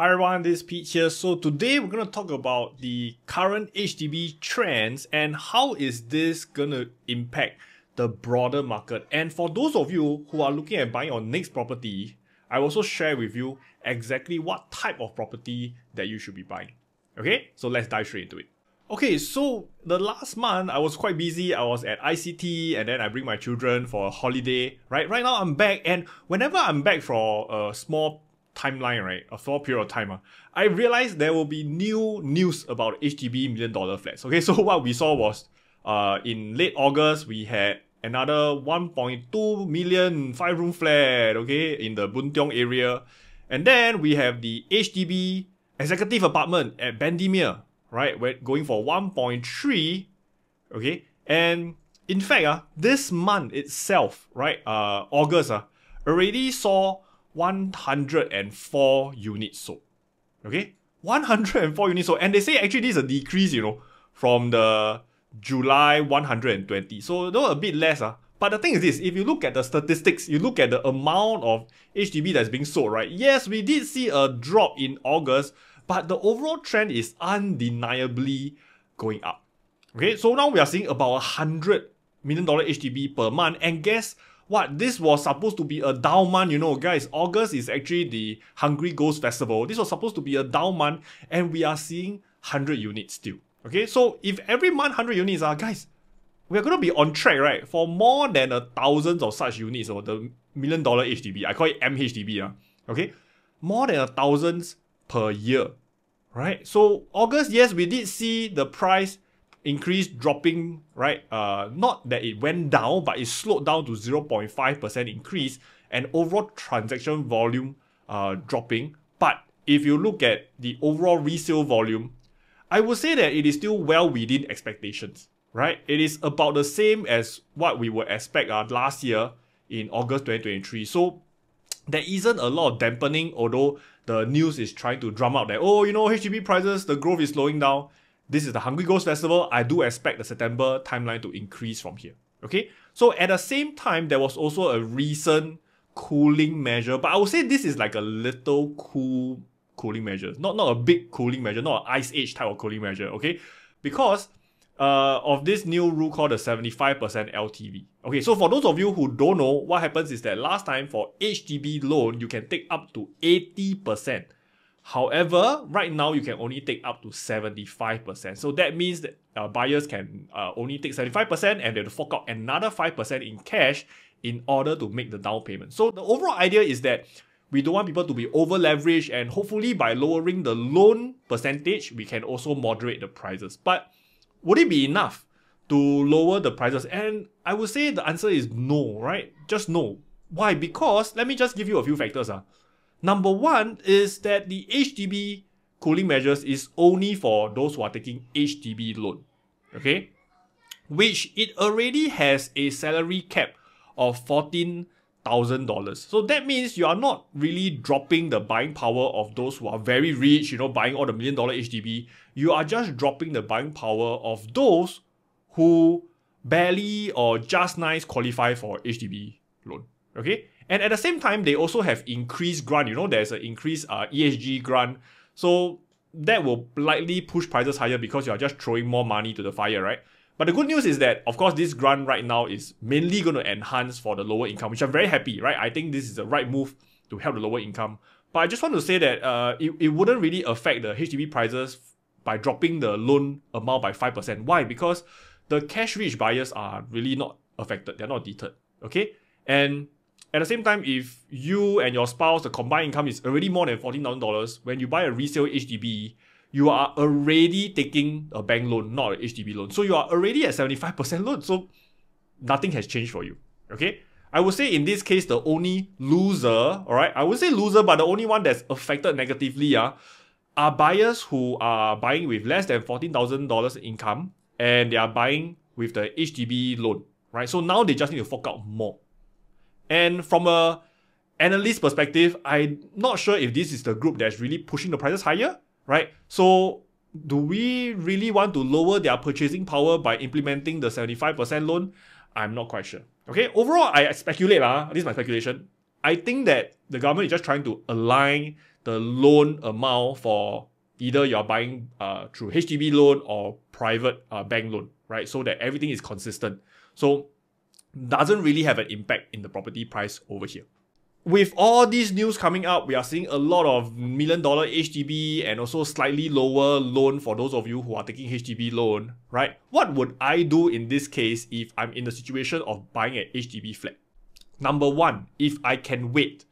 Hi everyone, this is Pete here. So today we're going to talk about the current HDB trends and how is this going to impact the broader market. And for those of you who are looking at buying your next property, I also share with you exactly what type of property that you should be buying. Okay, so let's dive straight into it. Okay, so the last month I was quite busy. I was at ICT and then I bring my children for a holiday. Right, right now I'm back, and whenever I'm back for a small timeline, right, a small period of time, uh, I realized there will be new news about HDB million dollar flats. Okay, so what we saw was uh, in late August, we had another 1.2 million five room flat, okay, in the Boon area. And then we have the HDB executive apartment at Bendemeer, right, we're going for 1.3, okay, and in fact, uh, this month itself, right, uh, August, uh, already saw 104 units sold. Okay? 104 units sold. And they say actually this is a decrease, you know, from the July 120. So though a bit less. Uh, but the thing is this, if you look at the statistics, you look at the amount of HDB that's being sold, right? Yes, we did see a drop in August, but the overall trend is undeniably going up. Okay, so now we are seeing about a hundred million dollar HDB per month, and guess what this was supposed to be a down month you know guys. August is actually the hungry ghost festival. This was supposed to be a down month and we are seeing 100 units still. Okay so if every month 100 units are guys we're going to be on track right? For more than a thousands of such units or the million dollar hdb i call it mhdb uh, okay? More than a thousands per year right? So august yes we did see the price increase dropping, right? Uh, not that it went down, but it slowed down to 0.5% increase and overall transaction volume uh, dropping. But if you look at the overall resale volume, I would say that it is still well within expectations, right? It is about the same as what we would expect uh, last year in August 2023. So there isn't a lot of dampening, although the news is trying to drum out that, oh, you know, HDB prices, the growth is slowing down. This is the Hungry Ghost Festival. I do expect the September timeline to increase from here. Okay, so at the same time, there was also a recent cooling measure, but I would say this is like a little cool cooling measure, not not a big cooling measure, not an ice age type of cooling measure. Okay, because uh, of this new rule called the 75% LTV. Okay, so for those of you who don't know, what happens is that last time for HDB loan, you can take up to 80% However, right now you can only take up to 75%. So that means that uh, buyers can uh, only take 75% and they have to fork out another 5% in cash in order to make the down payment. So the overall idea is that we don't want people to be over leveraged and hopefully by lowering the loan percentage, we can also moderate the prices. But would it be enough to lower the prices? And I would say the answer is no, right? Just no. Why? Because let me just give you a few factors. Uh. Number one is that the HDB cooling measures is only for those who are taking HDB loan. Okay? Which it already has a salary cap of $14,000. So that means you are not really dropping the buying power of those who are very rich, you know, buying all the million dollar HDB. You are just dropping the buying power of those who barely or just nice qualify for HDB loan. Okay? And at the same time, they also have increased grant. You know, there's an increased uh, EHG grant. So that will likely push prices higher because you are just throwing more money to the fire, right? But the good news is that, of course, this grant right now is mainly going to enhance for the lower income, which I'm very happy, right? I think this is the right move to help the lower income. But I just want to say that uh, it, it wouldn't really affect the HDB prices by dropping the loan amount by 5%. Why? Because the cash rich buyers are really not affected. They're not deterred. Okay? And at the same time, if you and your spouse, the combined income is already more than $14,000, when you buy a resale HDB, you are already taking a bank loan, not an HDB loan. So you are already at 75% loan. So nothing has changed for you. Okay? I would say in this case, the only loser, all right, I would say loser, but the only one that's affected negatively uh, are buyers who are buying with less than $14,000 income and they are buying with the HDB loan, right? So now they just need to fork out more. And from a analyst perspective, I'm not sure if this is the group that's really pushing the prices higher, right? So do we really want to lower their purchasing power by implementing the 75% loan? I'm not quite sure. Okay, overall, I speculate, uh, this is my speculation. I think that the government is just trying to align the loan amount for either you're buying uh, through HDB loan or private uh, bank loan, right? So that everything is consistent. So doesn't really have an impact in the property price over here. With all these news coming up, we are seeing a lot of million dollar HDB and also slightly lower loan for those of you who are taking HDB loan, right? What would I do in this case if I'm in the situation of buying an HDB flat? Number one, if I can wait,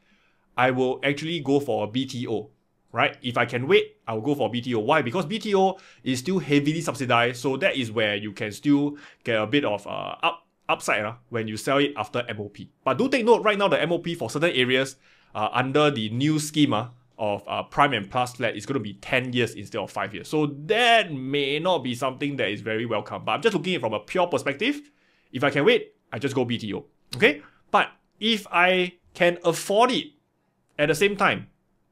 I will actually go for a BTO, right? If I can wait, I'll go for BTO. Why? Because BTO is still heavily subsidized, so that is where you can still get a bit of uh, up upside uh, when you sell it after MOP. But do take note, right now the MOP for certain areas uh, under the new schema of uh, prime and plus flat is going to be 10 years instead of 5 years. So that may not be something that is very welcome. But I'm just looking from a pure perspective. If I can wait, I just go BTO. Okay? But if I can afford it at the same time,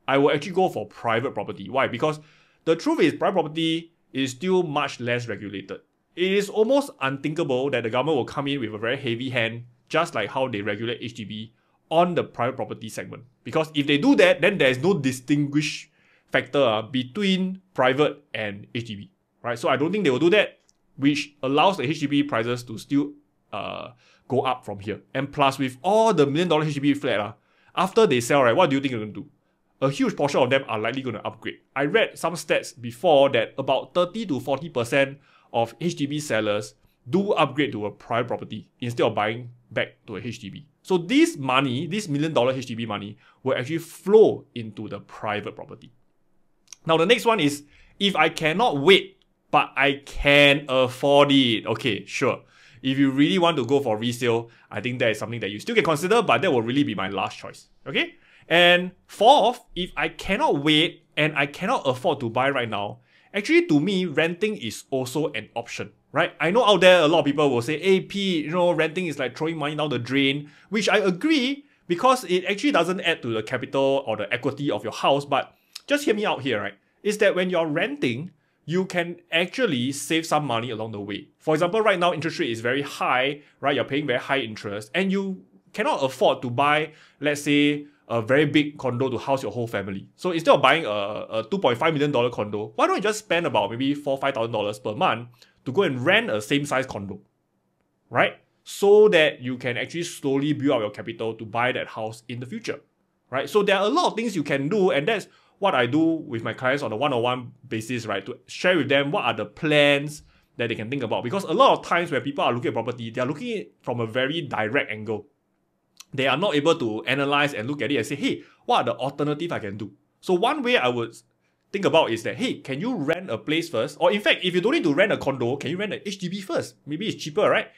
I will actually go for private property. Why? Because the truth is private property is still much less regulated it is almost unthinkable that the government will come in with a very heavy hand, just like how they regulate HDB on the private property segment. Because if they do that, then there is no distinguish factor uh, between private and HDB, right? So I don't think they will do that, which allows the HDB prices to still uh, go up from here. And plus, with all the million dollar HDB flat, uh, after they sell, right, what do you think they're going to do? A huge portion of them are likely going to upgrade. I read some stats before that about 30 to 40 percent of HDB sellers do upgrade to a private property instead of buying back to a HDB. So this money, this million dollar HDB money, will actually flow into the private property. Now the next one is if I cannot wait, but I can afford it. Okay, sure. If you really want to go for resale, I think that is something that you still can consider, but that will really be my last choice. Okay? And fourth, if I cannot wait and I cannot afford to buy right now, actually to me, renting is also an option, right? I know out there a lot of people will say, hey Pete, you know, renting is like throwing money down the drain, which I agree because it actually doesn't add to the capital or the equity of your house. But just hear me out here, right? Is that when you're renting, you can actually save some money along the way. For example, right now interest rate is very high, right? You're paying very high interest and you cannot afford to buy, let's say, a very big condo to house your whole family. So instead of buying a, a $2.5 million condo, why don't you just spend about maybe four, $5,000 per month to go and rent a same size condo, right? So that you can actually slowly build up your capital to buy that house in the future, right? So there are a lot of things you can do, and that's what I do with my clients on a one-on-one basis, right? To share with them what are the plans that they can think about. Because a lot of times when people are looking at property, they are looking from a very direct angle they are not able to analyze and look at it and say, hey, what are the alternative I can do? So one way I would think about is that, hey, can you rent a place first? Or in fact, if you don't need to rent a condo, can you rent an HDB first? Maybe it's cheaper, right?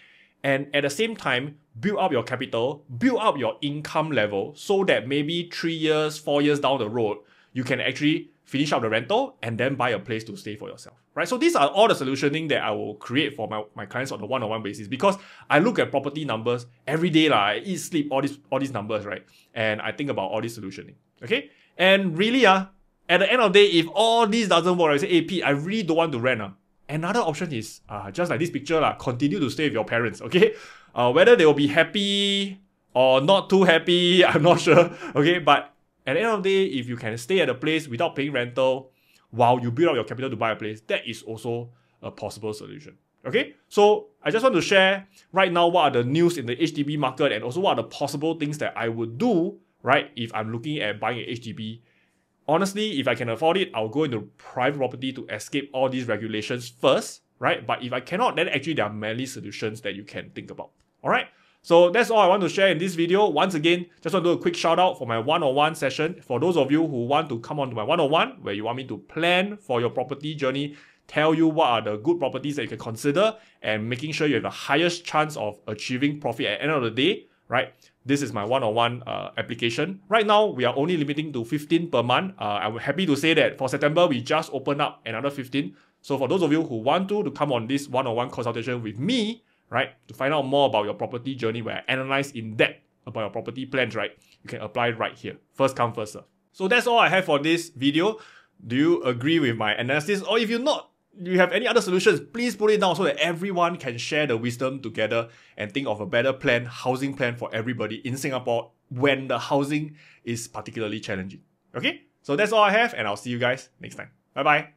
And at the same time, build up your capital, build up your income level so that maybe three years, four years down the road, you can actually finish up the rental and then buy a place to stay for yourself right? So these are all the solutioning that i will create for my, my clients on a one-on-one basis because i look at property numbers every day like, i eat sleep all these all these numbers right? And i think about all this solutioning okay? And really uh, at the end of the day if all this doesn't work i say hey Pete, i really don't want to rent uh, another option is uh, just like this picture uh, continue to stay with your parents okay? Uh, whether they will be happy or not too happy i'm not sure okay? But at the end of the day, if you can stay at a place without paying rental while you build up your capital to buy a place, that is also a possible solution. Okay, so I just want to share right now what are the news in the HDB market and also what are the possible things that I would do, right, if I'm looking at buying an HDB. Honestly, if I can afford it, I'll go into private property to escape all these regulations first, right? But if I cannot, then actually there are many solutions that you can think about. All right. So that's all I want to share in this video. Once again, just want to do a quick shout out for my one-on-one session. For those of you who want to come on to my one-on-one, where you want me to plan for your property journey, tell you what are the good properties that you can consider, and making sure you have the highest chance of achieving profit at the end of the day, right? This is my one-on-one uh, application. Right now, we are only limiting to 15 per month. Uh, I'm happy to say that for September, we just opened up another 15. So for those of you who want to, to come on this one-on-one consultation with me, right? To find out more about your property journey where I analyze in depth about your property plans, right? You can apply right here. First come, first serve. So that's all I have for this video. Do you agree with my analysis? Or if you're not, you have any other solutions, please put it down so that everyone can share the wisdom together and think of a better plan, housing plan for everybody in Singapore when the housing is particularly challenging. Okay? So that's all I have, and I'll see you guys next time. Bye bye.